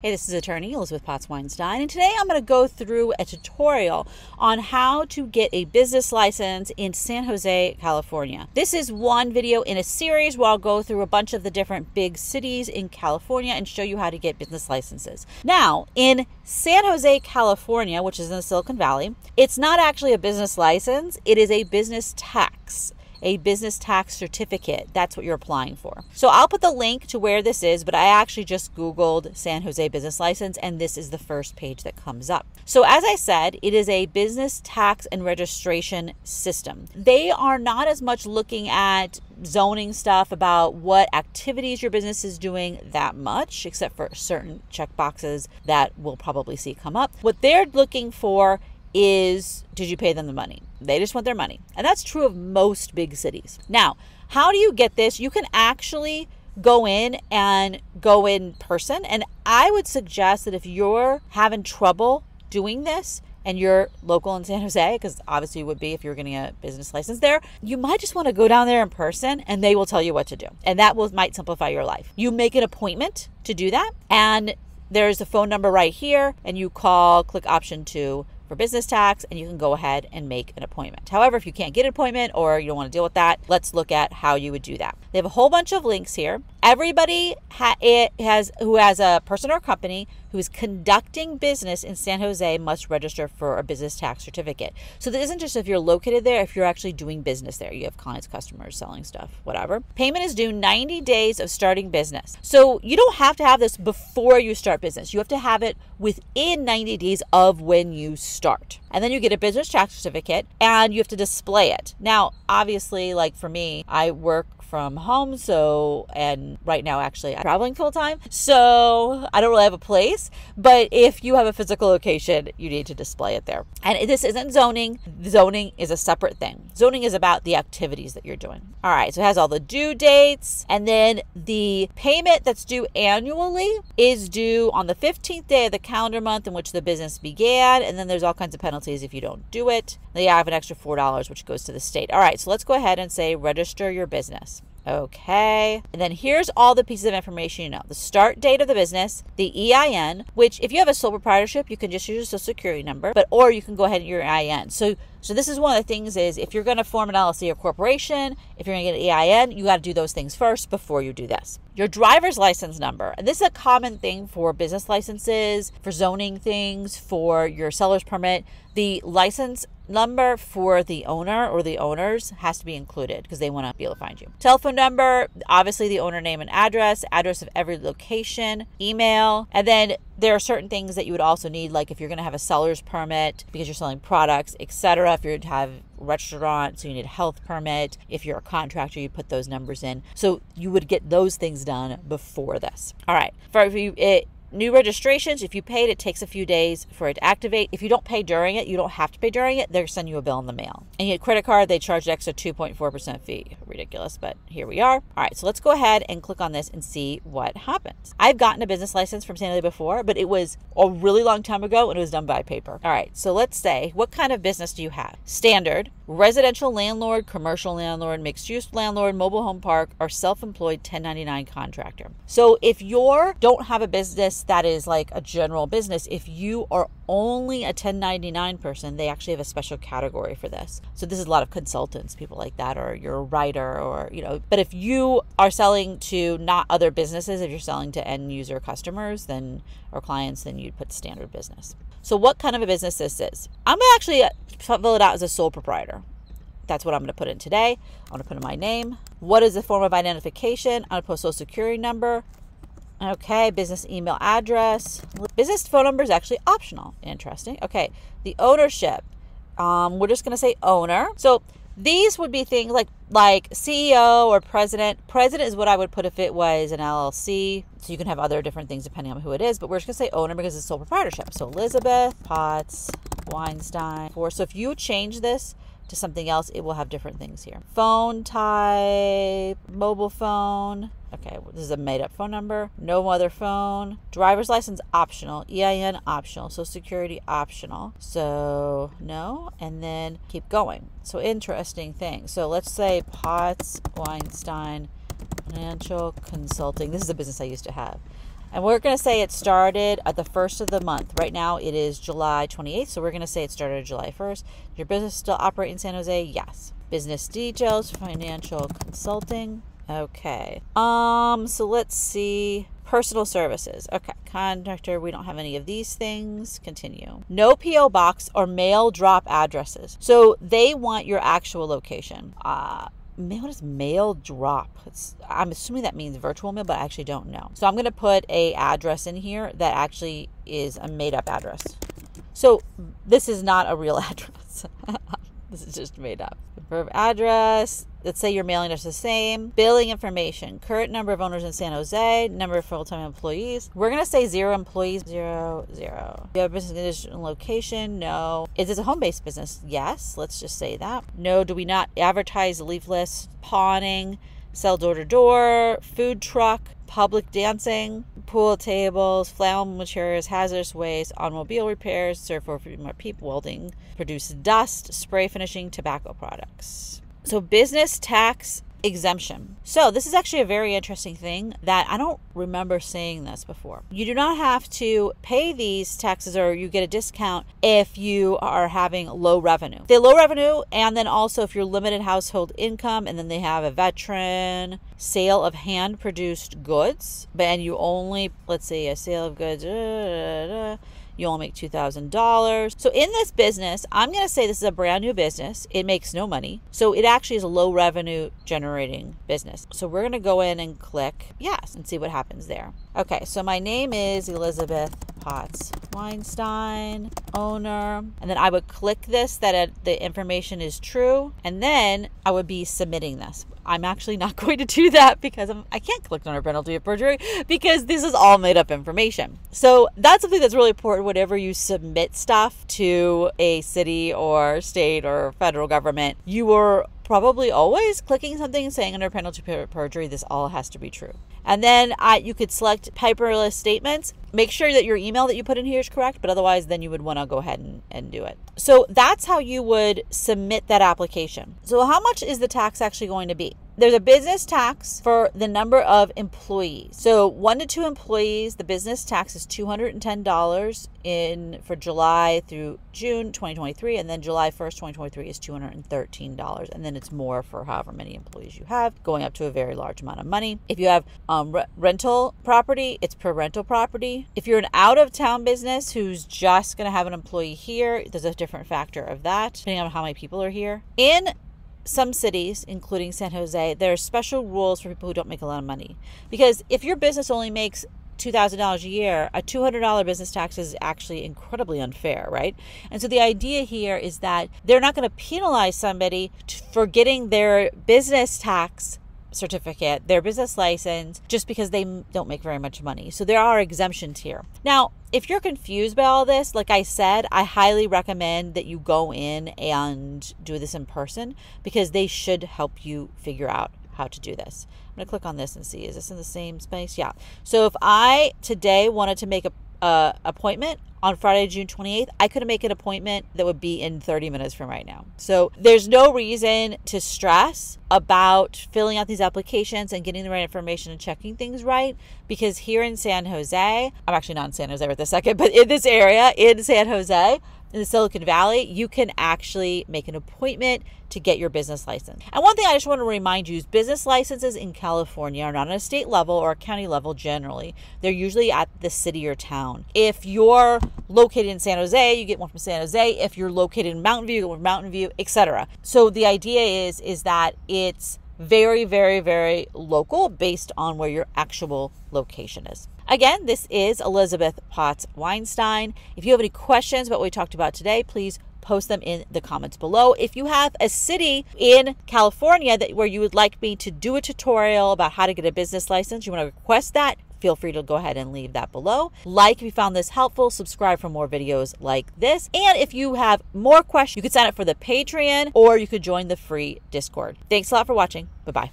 Hey, this is attorney Elizabeth Potts Weinstein, and today I'm going to go through a tutorial on how to get a business license in San Jose, California. This is one video in a series where I'll go through a bunch of the different big cities in California and show you how to get business licenses. Now, in San Jose, California, which is in the Silicon Valley, it's not actually a business license, it is a business tax a business tax certificate. That's what you're applying for. So I'll put the link to where this is, but I actually just Googled San Jose business license and this is the first page that comes up. So as I said, it is a business tax and registration system. They are not as much looking at zoning stuff about what activities your business is doing that much, except for certain check boxes that we'll probably see come up. What they're looking for is did you pay them the money? They just want their money. And that's true of most big cities. Now, how do you get this? You can actually go in and go in person. And I would suggest that if you're having trouble doing this, and you're local in San Jose, because obviously you would be if you're getting a business license there, you might just want to go down there in person and they will tell you what to do. And that will might simplify your life. You make an appointment to do that, and there's a phone number right here, and you call, click option two for business tax and you can go ahead and make an appointment. However, if you can't get an appointment or you don't want to deal with that, let's look at how you would do that. They have a whole bunch of links here. Everybody ha- it has who has a person or company who is conducting business in San Jose must register for a business tax certificate. So this isn't just if you're located there, if you're actually doing business there. You have clients, customers, selling stuff, whatever. Payment is due 90 days of starting business. So you don't have to have this before you start business. You have to have it within 90 days of when you start. And then you get a business tax certificate and you have to display it. Now, obviously, like for me, I work from home. So, and right now, actually, I'm traveling full time. So, I don't really have a place. But if you have a physical location, you need to display it there. And this isn't zoning, zoning is a separate thing. Zoning is about the activities that you're doing. All right, so it has all the due dates. And then the payment that's due annually is due on the 15th day of the calendar month in which the business began. And then there's all kinds of penalties if you don't do it. They have an extra $4, which goes to the state. All right, so let's go ahead and say register your business. Okay. And then here's all the pieces of information you know the start date of the business, the EIN, which if you have a sole proprietorship, you can just use your social security number, but or you can go ahead and your EIN. So so this is one of the things is if you're going to form an LLC or corporation, if you're going to get an EIN, you got to do those things first before you do this. Your driver's license number. And this is a common thing for business licenses, for zoning things, for your seller's permit. The license number for the owner or the owners has to be included because they want to be able to find you. Telephone number, obviously the owner name and address, address of every location, email, and then there are certain things that you would also need like if you're going to have a seller's permit because you're selling products, etc. If you're have restaurant, so you need a health permit. If you're a contractor, you put those numbers in. So you would get those things done before this. All right. For you, it, New registrations, if you paid, it takes a few days for it to activate. If you don't pay during it, you don't have to pay during it. They'll send you a bill in the mail. And you get credit card, they charge extra 2.4% fee. Ridiculous, but here we are. All right, so let's go ahead and click on this and see what happens. I've gotten a business license from San Jose before, but it was a really long time ago and it was done by paper. All right, so let's say, what kind of business do you have? Standard, residential landlord, commercial landlord, mixed use landlord, mobile home park, or self employed 1099 contractor. So if you don't have a business, that is like a general business. If you are only a 1099 person, they actually have a special category for this. So this is a lot of consultants, people like that, or you're a writer, or you know. But if you are selling to not other businesses, if you're selling to end user customers, then or clients, then you'd put standard business. So what kind of a business this is? I'm actually uh, fill it out as a sole proprietor. That's what I'm going to put in today. I'm going to put in my name. What is the form of identification? I'm going to put social security number. Okay, business email address. Business phone number is actually optional. Interesting. Okay, the ownership. Um, we're just going to say owner. So these would be things like like CEO or president. President is what I would put if it was an LLC. So you can have other different things depending on who it is, but we're just gonna say owner because it's sole proprietorship. So Elizabeth Potts Weinstein. For so if you change this to something else, it will have different things here. Phone type, mobile phone. Okay, this is a made up phone number. No other phone. Driver's license optional. EIN optional. Social security optional. So, no. And then keep going. So, interesting thing. So, let's say Potts Weinstein Financial Consulting. This is a business I used to have. And we're going to say it started at the first of the month. Right now it is July 28th, so we're going to say it started July 1st. Your business still operate in San Jose? Yes. Business details, financial consulting. Okay. Um, so let's see. Personal services. Okay. Contractor, we don't have any of these things. Continue. No P.O. box or mail drop addresses. So they want your actual location. Uh, mail is mail drop? It's, i'm assuming that means virtual mail but i actually don't know. So i'm going to put a address in here that actually is a made up address. So this is not a real address. This is just made up Confirm address let's say your mailing is the same. Billing information, current number of owners in San Jose, number of full-time employees. We're gonna say zero employees, zero, zero. Do you have a business condition location? No. Is this a home-based business? Yes. Let's just say that. No. Do we not advertise leafless, pawning, sell door to door, food truck, public dancing, pool tables, flammable materials, hazardous waste, automobile repairs, serve for people, welding, produce dust, spray finishing, tobacco products. So, business tax exemption. So, this is actually a very interesting thing that I don't remember seeing this before. You do not have to pay these taxes or you get a discount if you are having low revenue. They low revenue, and then also if you're limited household income, and then they have a veteran, sale of hand produced goods, but and you only, let's say, a sale of goods. Uh, uh, uh, you only make $2,000. So in this business, I'm going to say this is a brand new business. It makes no money. So it actually is a low revenue generating business. So we're going to go in and click yes and see what happens there. Okay, so my name is Elizabeth Potts Weinstein, owner. And then I would click this that it, the information is true. And then I would be submitting this. I'm actually not going to do that because I'm, I can't click on a penalty of perjury because this is all made up information. So that's something that's really important whenever you submit stuff to a city or state or federal government. You are probably always clicking something saying under penalty of perjury, this all has to be true. And then I, you could select paperless statements. Make sure that your email that you put in here is correct, but otherwise, then you would want to go ahead and, and do it. So that's how you would submit that application. So, how much is the tax actually going to be? There's a business tax for the number of employees. So one to two employees, the business tax is $210 in for July through June 2023, and then July 1st, 2023 is $213, and then it's more for however many employees you have, going up to a very large amount of money. If you have um, re- rental property, it's per rental property. If you're an out of town business who's just going to have an employee here, there's a different factor of that, depending on how many people are here. In some cities, including San Jose, there are special rules for people who don't make a lot of money. Because if your business only makes $2,000 a year, a $200 business tax is actually incredibly unfair, right? And so the idea here is that they're not going to penalize somebody for getting their business tax certificate, their business license, just because they don't make very much money. So there are exemptions here. Now, if you're confused by all this, like I said, I highly recommend that you go in and do this in person because they should help you figure out how to do this. I'm going to click on this and see is this in the same space? Yeah. So if I today wanted to make a uh, appointment on Friday, June 28th, I could make an appointment that would be in 30 minutes from right now. So there's no reason to stress about filling out these applications and getting the right information and checking things right because here in San Jose, I'm actually not in San Jose right this second, but in this area in San Jose, in the Silicon Valley, you can actually make an appointment to get your business license. And one thing I just want to remind you is business licenses in California are not on a state level or a county level generally. They're usually at the city or town. If you're located in San Jose, you get one from San Jose. If you're located in Mountain View, you get one from Mountain View, etc. So the idea is is that it's very, very, very local based on where your actual location is. Again, this is Elizabeth Potts Weinstein. If you have any questions about what we talked about today, please post them in the comments below. If you have a city in California that where you would like me to do a tutorial about how to get a business license, you want to request that, feel free to go ahead and leave that below. Like if you found this helpful, subscribe for more videos like this. And if you have more questions, you could sign up for the Patreon or you could join the free Discord. Thanks a lot for watching. Bye-bye.